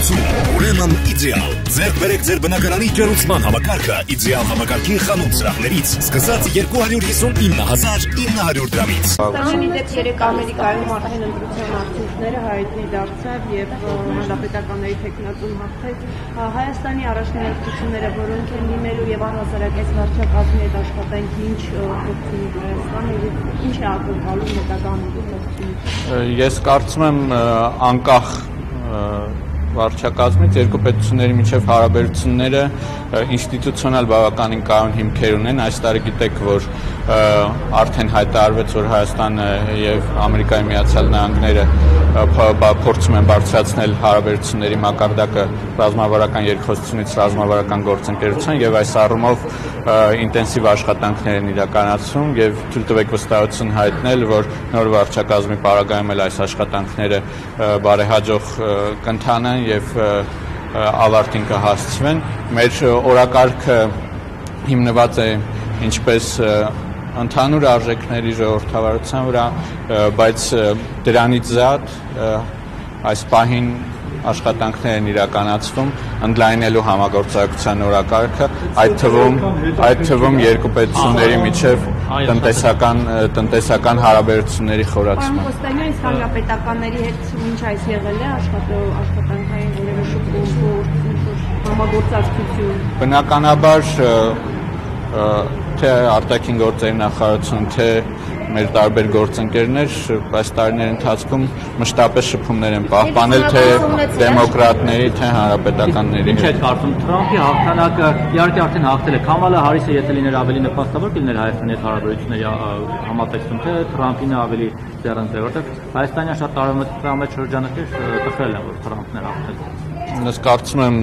Լուծում, ուրեմն իդեալ։ Ձեր բերեք ձեր բնակարանի ջերուցման համակարգը իդեալ համակարգի խանութ սրահներից, սկսած 229900 դրամից։ Ստանալի դեպ 3 Ամերիկայում արդեն ընտրության արդյունքները հայտնի դարձավ եւ հանրապետականների տեխնատուն հաղթեց Հայաստանի առաջնահերթությունները, որոնք են լինելու եւ առհասարակես վարչակազմի հետ աշխատանք ինչ փոխություն Հայաստանը եւ ինչ է ակնկալում հետագաների փոխություն։ Ես կարծում եմ անկախ վարչակազմից երկու պետությունների միջև հարաբերությունները ինստիտուցիոնալ բավականին կայուն հիմքեր ունեն։ Այս տարի գիտեք, որ արդեն հայտարարվեց, որ Հայաստանը եւ Ամերիկայի Միացյալ Նահանգները փորձում են բարձրացնել հարաբերությունների մակարդակը ռազմավարական երկխոսությունից ռազմավարական գործընկերության եւ այս առումով ինտենսիվ աշխատանքներ են իրականացում եւ թույլ տվեք վստահություն հայտնել, որ նոր վարչակազմի պարագայում էլ այս աշխատանքները բարեհաջող կընթանան եւ ավարտին կհասցվեն։ Մեր օրակարգը հիմնված է ինչպես ընդհանուր արժեքների ժողովրդավարության վրա, բայց դրանից զատ այս պահին աշխատանքներ են իրականացվում ընդլայնելու համագործակցության օրակարգը, այդ թվում այդ թվում երկու պետությունների միջև տնտեսական տնտեսական հարաբերությունների խորացումը։ Պարոն Կոստանյան, իսկ հանրապետականների հետ ինչ այս եղել է շփում, համագործակցություն։ Բնականաբար թե արտաքին գործերի նախարարություն, թե մեր տարբեր գործընկերներ այս տարիների ընթացքում մշտապես շփումներ են պահպանել թե դեմոկրատների, թե հանրապետականների հետ։ Ինչ եք կարծում Թրամփի հաղթանակը իհարկե արդեն հաղթել է։ Կամալա Հարիսը եթե լիներ ավելի նպաստավոր կլիներ Հայաստանի հետ հարաբերությունների համատեքստում, թե Թրամփինը ավելի ձեռնտու, որտեղ հայաստանյան շատ տարամեջ շրջանակներ տխրել են, որ Թրամփն է հաղթել։ Ես կարծում եմ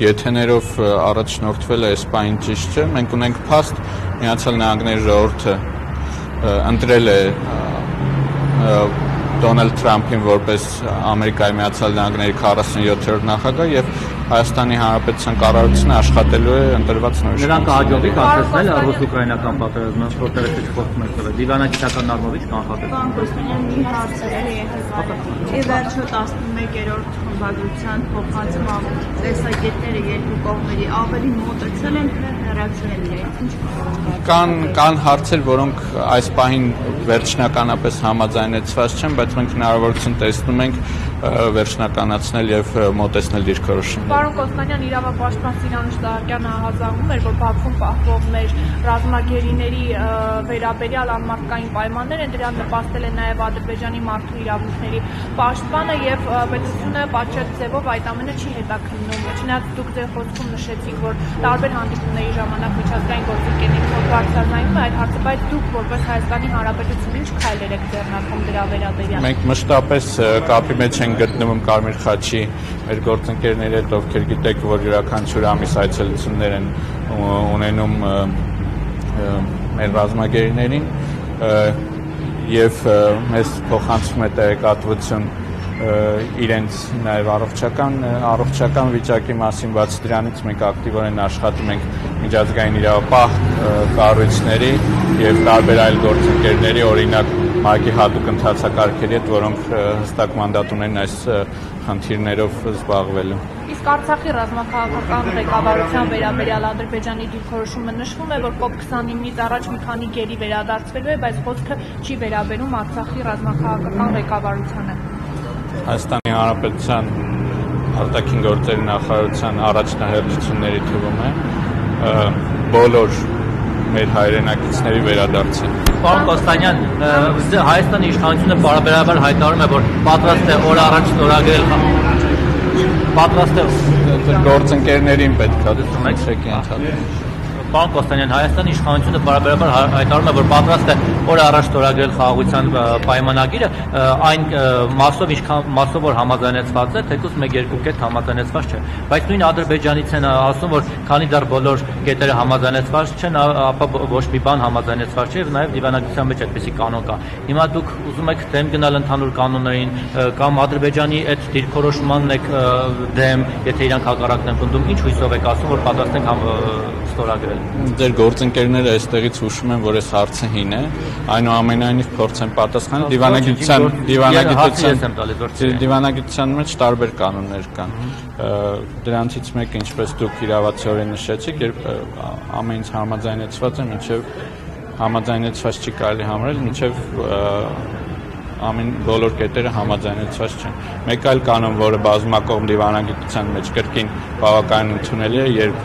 եթեներով առաջնորդվել է այս բանը ճիշտ չէ։ Մենք ունենք փաստ Միացյալ Նահանգների ժողովուրդը ընտրել է Դոնալդ Թրամփին որպես Ամերիկայի Միացյալ Նահանգների 47-րդ նախագահ եւ Հայաստանի Հանրապետության կառավարությունը աշխատելու է ընտրված նոր Նրան կհաջողի կասեցնել ռուս-ուկրաինական պատերազմը, որտեղ է խոսում եք դիվանագիտական առումով ի՞նչ կանխատեսում։ Ի վերջո 11-րդ խմբագրության փոխանցման տեսակետները երկու կողմերի ավելի մոտեցել են, թե հեռացել են։ Կան կան հարցեր, որոնք այս պահին վերջնականապես համաձայնեցված չեն, բայց մենք հնարավորություն տեսնում ենք վերջնականացնել եւ մոտեցնել դիրքորոշում։ Պարոն Կոստանյան, իրավապաշտպան Սիրանուշ Սահակյանը հազանգում էր, որ Բաքվում պահվող մեր ռազմագերիների վերաբերյալ անմարտկային պայմաններ են, դրան նպաստել է նաեւ Ադրբեջանի մարդու իրավունքների պաշտպանը եւ պետությունը պատշաճ ձևով այդ ամենը չի հետաքննում։ Չնայած դուք ձեր խոսքում նշեցիք, որ տարբեր հանդիպումների ժամանակ միջազգային գործընկերների հետ բարձրացնում է այդ հարցը, բայց դուք որպես Հայաստանի Հանրապետություն ինչ քայլեր եք ձեռնարկում դրա վերաբերյալ։ Մենք մշտապես կապի մեջ ենք գտնվում Կարմիր խաչի մեր գործընկերների հետ, ովքեր գիտեք, որ յուրաքանչյուր ամիս այցելություններ են ունենում մեր ռազմագերիներին եւ մեզ փոխանցվում է տեղեկատվություն իրենց նաև առողջական առողջական վիճակի մասին բաց դրանից մենք ակտիվորեն աշխատում ենք միջազգային իրավապահ կառույցների եւ տարբեր այլ գործընկերների օրինակ ՄԱԿ-ի հատուկ ընթացակարգերի հետ, որոնք հստակ մանդատ ունեն այս խնդիրներով զբաղվելու։ Իսկ Արցախի ռազմաքաղաքական ղեկավարության վերաբերյալ Ադրբեջանի դիրքորոշումը նշվում է, որ COP29-ից առաջ մի քանի գերի վերադարձվելու է, բայց խոսքը չի վերաբերում Արցախի ռազմաքաղաքական ղեկավարությանը։ Հայաստանի Հանրապետության արտաքին գործերի նախարարության առաջնահերթությունների թվում է բոլոր մեր հայրենակիցների վերադարձը։ Պարոն Կոստանյան, Հայաստանի իշխանությունը բարաբերաբար հայտարարում է, որ պատրաստ է օր առաջ ստորագրել պատրաստ է գործընկերներին պետք է դրսեք ընդհանուր Պարոն Կոստանյան, Հայաստանի իշխանությունը բարաբերաբար հայտարարում է, որ պատրաստ է օր առաջ ստորագրել խաղաղության պայմանագիրը, այն մասով ինչքան մասով որ համաձայնեցված է, թեկուզ 1-2 կետ համաձայնեցված չէ։ Բայց նույն Ադրբեջանից են ասում, որ քանի դեռ բոլոր կետերը համաձայնեցված չեն, ապա ոչ մի բան համաձայնեցված չէ նաեւ դիվանագիտության մեջ այդպեսի կանոն կա։ Հիմա դուք ուզում եք դեմ գնալ ընդհանուր կանոններին կամ Ադրբեջանի այդ դիրքորոշմանն եք դեմ, եթե իրանք հակառակն են պնդում, ինչ հույսով եք ասում, որ պատրաստ եք ստորագրել ձեր գործընկերները այստեղից հուշում են, որ այս հարցը հին է, այնուամենայնիվ փորձեն պատասխանել դիվանագիտության դիվանագիտության դիվանագիտության մեջ տարբեր կանոններ կան։ Դրանցից մեկը, ինչպես դուք իրավացիորեն նշեցիք, երբ ամեն ինչ համաձայնեցված է, մինչև համաձայնեցված չի կարելի համարել, մինչև ամեն բոլոր կետերը համաձայնեցված չեն։ Մեկ այլ կանոն, որը բազմակողմ դիվանագիտության մեջ կրկին բավականին ընդունելի է, երբ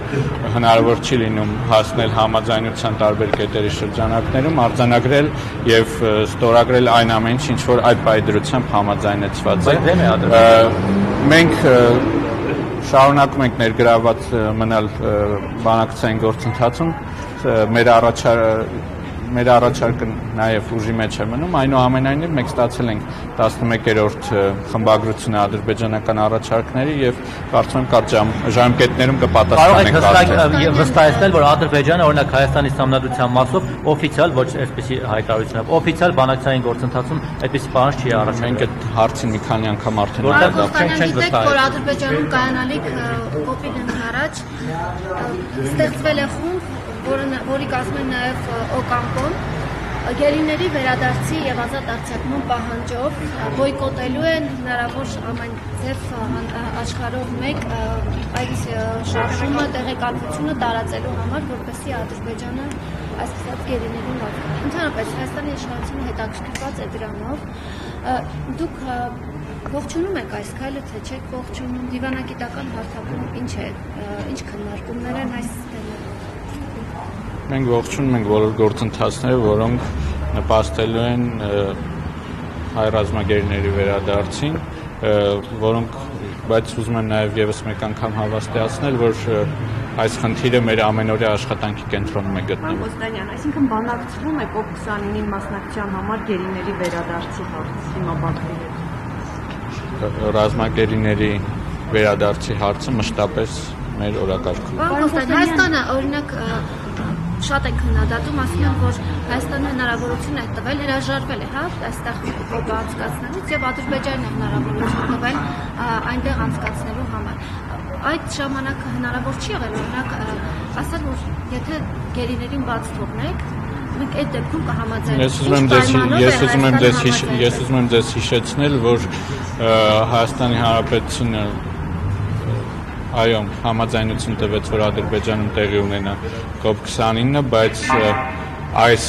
հնարավոր չի լինում հասնել համաձայնության տարբեր կետերի շրջանակներում, արձանագրել եւ ստորագրել այն ամեն ինչ, որ այդ բայդրությամբ համաձայնեցված է։ Մենք շարունակում ենք ներգրաված մնալ բանակցային գործընթացում մեր առաջար մեր առաջարկը նաև ուժի մեջ է մնում, այնուամենայնիվ մենք ստացել ենք 11-րդ խմբագրությունը ադրբեջանական առաջարկների եւ կարծում եմ կարճ ժամկետներում կպատասխանենք Կարող եք վստահեցնել, որ Ադրբեջանը օրինակ Հայաստանի համնadrության մասով օֆիցիալ ոչ այսպեսի հայտարարությունով, օֆիցիալ բանակցային գործընթացում այդպեսի բան չի առաջարկել։ Մենք այդ հարցին մի քանի անգամ արդեն անդրադարձ չենք վստահել։ Որ Ադրբեջանում կայանալիք օպիդեն առաջ ստեղծվել է խումբ որը որի կազմում են նաև ՕԿԱՄԿ-ն, գերիների վերադարձի եւ ազատ արձակման պահանջով բոյկոտելու են հնարավոր ամեն ձև աշխարհով մեկ այդ շարժումը տեղեկատվությունը տարածելու համար, որպեսզի Ադրբեջանը այսպես գերիներին վատկա։ Ընդհանրապես Հայաստանի իշխանությունը հետաքրքրված է դրանով։ Դուք ողջունում եք այս քայլը, թե չեք ողջունում։ Դիվանագիտական հարթակում ինչ է, ինչ քննարկումներ են այս Մենք ողջունում ենք բոլոր գործընթացները, որոնք նպաստելու են հայ ռազմագերիների վերադարձին, որոնք բայց ուզում եմ նաև եւս մեկ անգամ հավաստիացնել, որ այս խնդիրը մեր ամենօրյա աշխատանքի կենտրոնում է գտնվում։ Կոստանյան, այսինքն բանակցվում է COP29-ի մասնակցության համար գերիների վերադարձի հարց հիմա Բաքվի հետ։ Ռազմագերիների վերադարձի հարցը մշտապես մեր օրակարգում։ Հայաստանը օրինակ շատ են քննադատում, ասում են, որ Հայաստանը հնարավորություն է տվել հրաժարվել է, հա, այստեղ կոպը անցկացնելուց եւ Ադրբեջանը հնարավորություն տվել այնտեղ անցկացնելու համար։ Այդ ժամանակ հնարավոր չի եղել օրինակ ասել, որ եթե գերիներին բաց թողնեք, մենք այդ դեպքում կհամաձայնենք։ Ես ուզում եմ ձեզ ես ուզում եմ ձեզ ես ուզում եմ ձեզ հիշեցնել, որ Հայաստանի Հանրապետությունը այո, համաձայնություն տվեց, որ Ադրբեջանում տեղի ունենա COP29-ը, բայց այս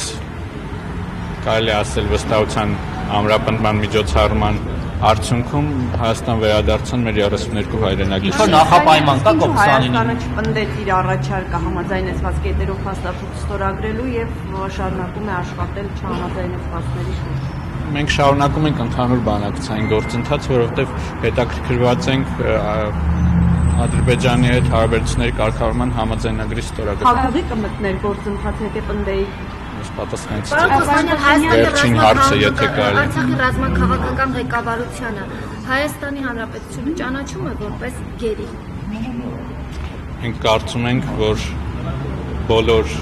կարելի ասել վստահության ամրապնդման միջոցառման արդյունքում Հայաստան վերադարձան մեր 32 հայրենագիր։ Ինչ նախապայման կա COP29-ի։ Հայաստանը չպնդեց իր առաջարկը համաձայնեցված կետերով հաստատություն ստորագրելու եւ շարունակում է աշխատել չհամաձայնեցվածների շուրջ մենք շարունակում ենք ընդհանուր բանակցային գործընթաց, որովհետև հետաքրքրված ենք Ադրբեջանի հետ հարաբերությունների կարգավորման համաձայնագրի ստորագրումը։ Հաղորդի կմտներ գործընթաց եթե պնդեի Ես պատասխանեցի։ Վերջին հարցը, եթե կարելի։ Արցախի ռազմաքաղաքական ղեկավարությունը Հայաստանի Հանրապետությունը ճանաչում է որպես գերի։ Մենք կարծում ենք, որ բոլոր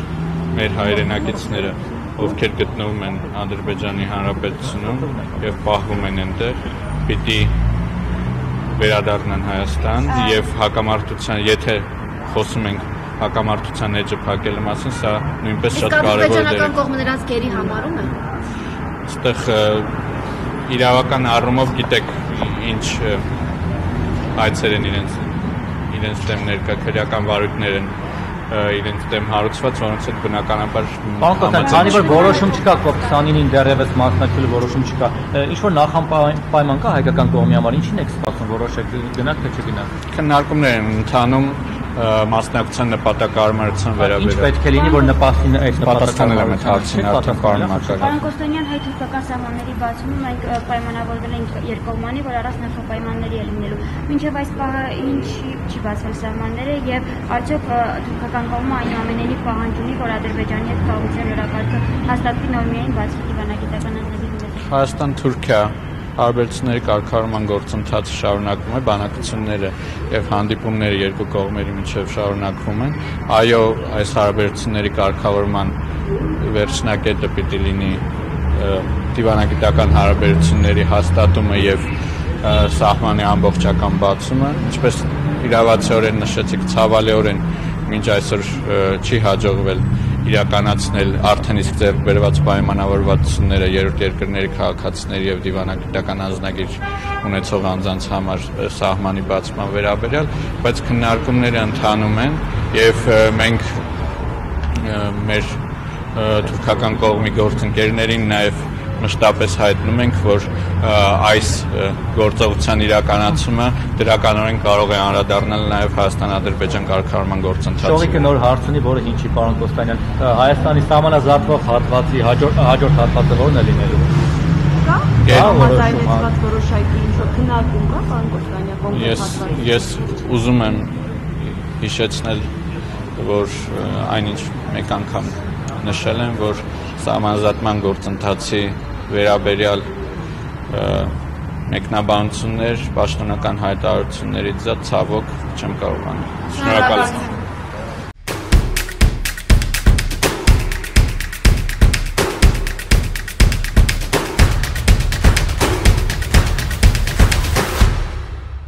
մեր հայրենակիցները, ովքեր գտնվում են Ադրբեջանի Հանրապետությունում եւ պահվում են այնտեղ, պիտի վերադառնան Հայաստան եւ հակամարտության, եթե խոսում ենք հակամարտության էջը փակելու մասին, սա նույնպես շատ կարևոր դեր է։ Իսկ կողմը նրանց գերի համարում է։ Այստեղ իրավական առումով գիտեք ինչ հայցեր են իրենց իրենց դեմ ներկա քրեական վարույթներ են իրենց դեմ հարուցված, որոնց հետ բնականաբար Պարոն քանի որ որոշում չկա COP29-ին դեռևս մասնակցելու որոշում չկա, ինչ որ նախապայման կա հայկական կողմի համար, ինչին եք սպասում, որոշեք գնաք թե չգնաք։ Քննարկումներ են ընթանում մասնակցության նպատակարարման վերաբերյալ։ Ինչ պետք է լինի, որ նպաստի այս այդ հարցին արդեն պարոն Մակարյան։ Պարոն Կոստանյան, հայ-թուրքական սահմանների բացումը մենք պայմանավորվել ենք երկկողմանի, որ առանց նախապայմանների է լինելու։ Մինչև այս պահը ինչի չի բացվել սահմանները եւ արդյոք թուրքական կողմը այնուամենայնիվ պահանջ ունի, որ Ադրբեջանի հետ կառուցել լրակարգը հաստատվի նոր միայն բացվի դիվանագիտական ընտրի Հայաստան-Թուրքիա հարաբերությունների կարգավորման գործընթացը շարունակվում է, բանակցությունները եւ հանդիպումները երկու կողմերի միջև շարունակվում են։ Այո, այս հարաբերությունների կարգավորման վերջնակետը պիտի լինի դիվանագիտական հարաբերությունների հաստատումը եւ սահմանի ամբողջական բացումը, ինչպես իրավացիորեն նշեցիք, ցավալիորեն մինչ այսօր չի հաջողվել իրականացնել արդեն իսկ ձեռք բերված պայմանավորվածությունները երրորդ երկրների քաղաքացիների եւ դիվանագիտական անձնագիր ունեցող անձանց համար սահմանի բացման վերաբերյալ, բայց քննարկումները ընթանում են եւ մենք մեր թուրքական կողմի գործընկերներին նաեւ մշտապես հայտնում ենք, որ այս գործողության իրականացումը դրականորեն կարող է անդրադառնալ նաև Հայաստան-Ադրբեջան կարգավորման գործընթացին։ Շողիկը նոր հարց ունի, որը ինչի պարոն Կոստանյան, Հայաստանի սահմանազատվող հատվածի հաջորդ հաջորդ հատվածը ո՞րն է լինելու։ Կա համաձայնեցված որոշակի ինչ-որ քննարկում կա, պարոն Կոստանյան, կոնկրետ Ես հատվածի։ ես ուզում եմ հիշեցնել, որ այնինչ մեկ անգամ նշել եմ, որ սահմանազատման գործընթացի վերաբերյալ մեկնաբանություններ, պաշտոնական հայտարարություններից զատ ցավոք չեմ կարողանում։ Շնորհակալություն։